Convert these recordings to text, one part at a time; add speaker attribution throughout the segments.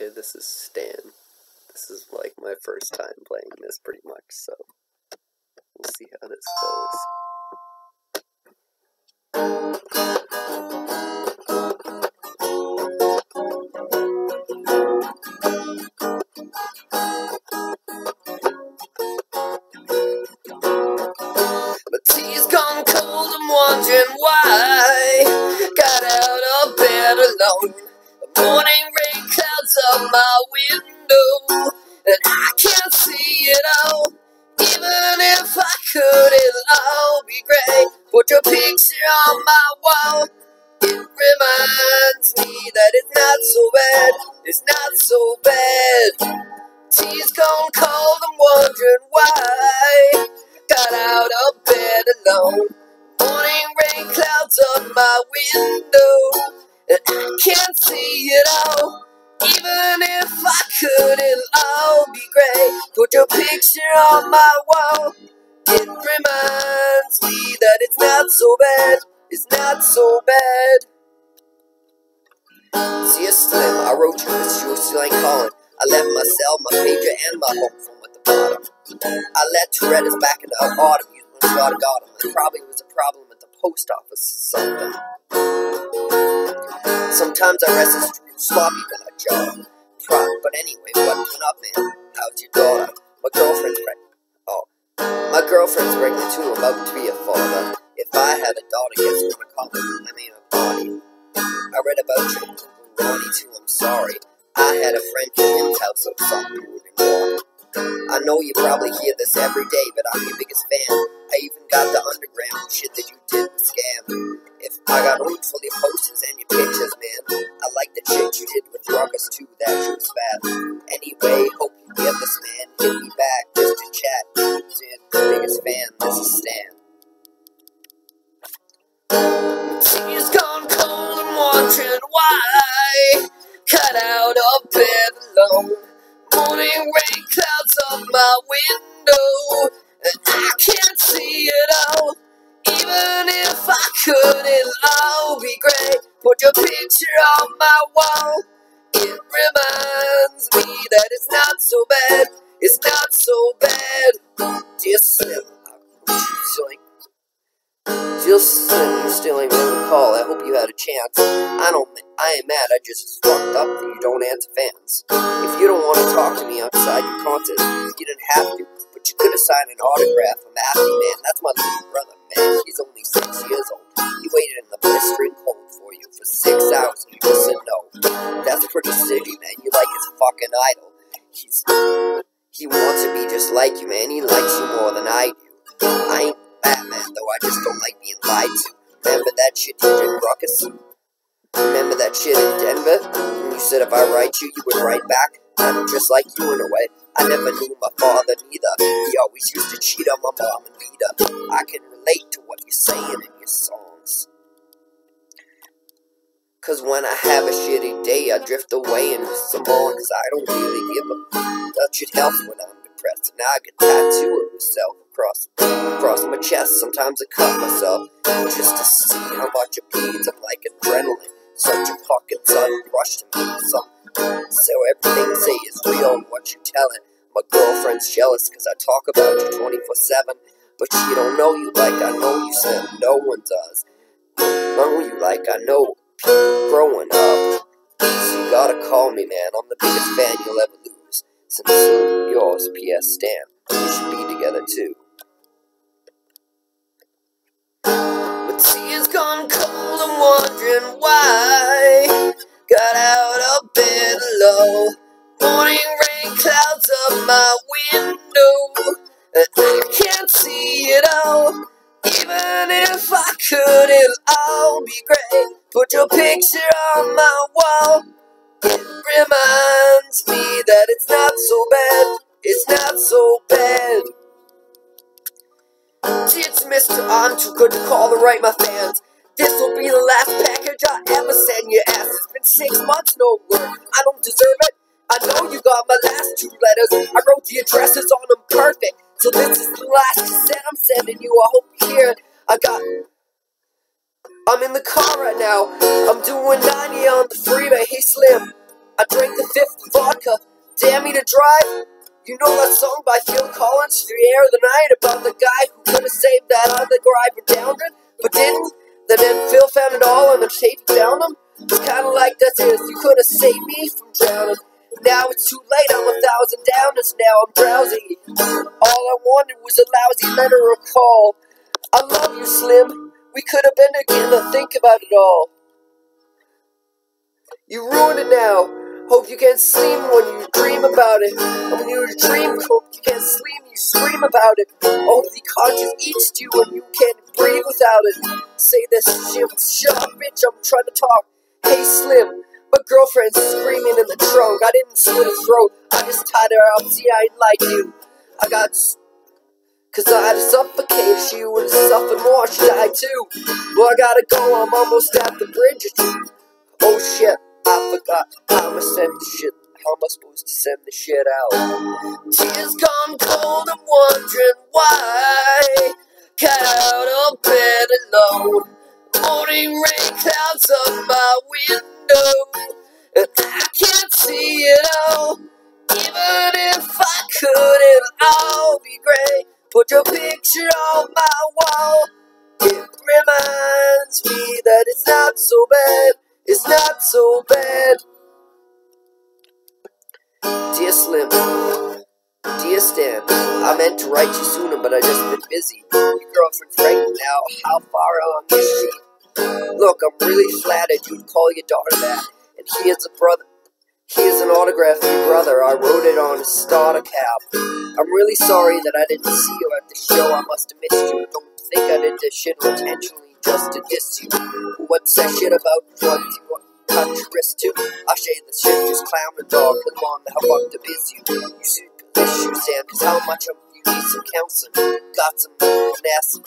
Speaker 1: Okay, this is Stan. This is like my first time playing this pretty much, so we'll see how this goes. It'll be great. Put your picture on my wall. It reminds me that it's not so bad. It's not so bad. Tea's gone cold, I'm wondering why. Got out of bed alone. Morning rain clouds on my window, and I can't see it all. Even if I could, it'll all be great. Put your picture on my wall. It reminds me that it's not so bad. It's not so bad. Dear Slim, I wrote you this you still ain't calling. I left my cell, my pager, and my home phone at the bottom. I let Toretta's back in the autumn. You God got him. There probably was a problem at the post office or something. Sometimes I rest as sloppy when I jog. But anyway, what what's up, man? How's your daughter? My girlfriend's pregnant. Girlfriend's pregnant too. About to be a father. If I had a daughter, guess what I'm calling? I mean, a Bonnie. I read about you, Ronnie too. I'm sorry. I had a friend in his house, so something anymore. I know you probably hear this every day, but I'm your biggest fan. I even got the underground shit that you did with scam. If I got room This is Stan. Tea's gone cold and wondering why. Cut out of bed alone. Morning rain clouds up my window, and I can't see it all. Even if I could, it'll all be great. Put your picture on my wall. It reminds me that it's not so bad. It's not so bad. Dear Slim, Ain't. Dear Slim, you still ain't really call. I hope you had a chance. I don't. I ain't mad. I just fucked up that you don't answer fans. If you don't want to talk to me outside your contest, you didn't have to. But you could have signed an autograph. I'm happy, man. That's my little brother, man. He's only six years old. Ruckus? Remember that shit in Denver? When you said if I write you, you would write back? I'm just like you in a way. I never knew my father neither. He always used to cheat on my mom and beat her. I can relate to what you're saying in your songs. Cause when I have a shitty day, I drift away into some more. Cause I don't really give a that shit helps when I'm depressed. And I get tattoo of myself across across my chest. Sometimes I cut myself just to see how much it bleeds. I'm like adrenaline, such a fucking sudden rush to me. Some so everything say is real and what you're telling. My girlfriend's jealous cause I talk about you 24 7. But she don't know you like I know you, Slim. No one does. Know you like I know growing up. So you gotta call me, man. I'm the biggest fan you'll ever lose. Sincerely yours, P.S. Stan. We should be together too. But has gone cold, I'm wondering why. Got out of bed low. Morning rain clouds up my window. I can't see it all. Even if I could, it'll all be great. Put your picture on my wall. It reminds me that it's not so bad. It's not so bad. It's Mr. I'm too good to call to write my fans. This'll be the last package I ever send your ass. It's been six months, no word. I don't deserve it. I know you got my last two letters. I wrote the addresses on them perfect. So this is the last cassette I'm sending you. I hope you hear it. I got. I'm in the car right now. I'm doing 90 on the freeway. Hey Slim, I drank the fifth vodka, damn me to drive. You know that song by Phil Collins, The Air of the Night, about the guy who could have saved that other guy from drowning, but didn't? Then, then Phil found it all and the tape found him. It's kinda like this is, you could have saved me from drowning. Now it's too late, I'm a thousand downers, now I'm drowsy. All I wanted was a lousy letter or call. I love you, Slim. We could have been together, think about it all. You ruined it now. Hope you can't sleep when you dream about it. When you dream, hope you can't sleep you scream about it. Hope the conscience eats you and you can't breathe without it. Say this shit, shut up, bitch, I'm trying to talk. Hey, Slim, my girlfriend's screaming in the trunk. I didn't slit her throat, I just tied her up. See, I ain't like you. I got. Cause I had to suffocate, she would have suffered more, she died too. Well, I gotta go, I'm almost at the bridge. Oh shit. I forgot how I send the shit. How am I supposed to send the shit out? Tears gone cold, I'm wondering why. Cut out of bed alone. Morning rain clouds up my window. And I can't see it all. Even if I could, it'll all be great. Put your picture on my wall. It reminds me that it's not so bad. It's not so bad. Dear Slim, Dear Stan, I meant to write you sooner, but I just been busy. Your girlfriend pregnant now. How far along is she? Look, I'm really flattered you'd call your daughter that. And here's a brother. Here's an autograph your brother. I wrote it on a starter cap. I'm really sorry that I didn't see you at the show. I must have missed you. Don't think I did this shit intentionally just to diss you. What's that shit about? What you want? Cut your wrist too. I shade the shit, just clown the dog. Come on, how fucked up is you? You should issue, Sam, cause how much of you need some counseling? Got some finesse.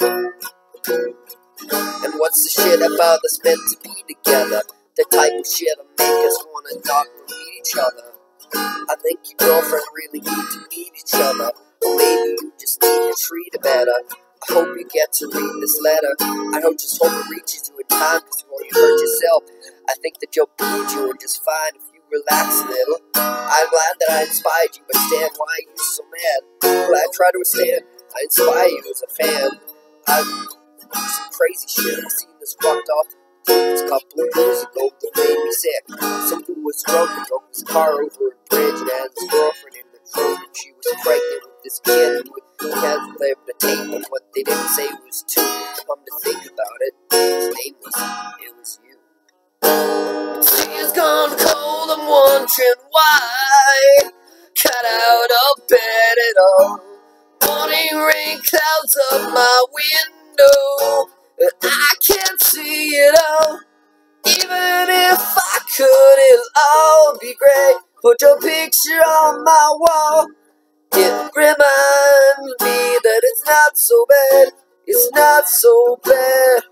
Speaker 1: And what's the shit about us meant to be together? The type of shit that make us wanna not meet each other. I think your girlfriend really need to meet each other. Or maybe you just need to treat her better. I hope you get to read this letter. I hope just hope it reaches you in time before you hurt yourself. I think that you'll be doing just fine if you relax a little. I'm glad that I inspired you, but Stan, why are you so mad? Well, I try to understand. I inspire you as a fan. I've some crazy shit. I've seen this fucked off a couple of years ago that made me sick. Some dude was drunk and drove his car over a bridge and had his girlfriend in the trunk and she was pregnant this kid had left the tape, what they didn't say was two. Come to think about it, his name was, it was you. Tears gone cold, I'm wondering why. Cut out of bed at all. Morning rain clouds up my window. I can't see it all. Even if I could, it'll all be great. Put your picture on my wall. It reminds me that it's not so bad, it's not so bad.